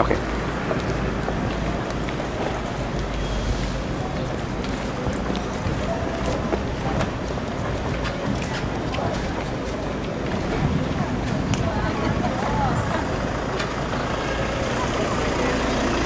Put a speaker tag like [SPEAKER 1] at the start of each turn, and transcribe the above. [SPEAKER 1] Okay.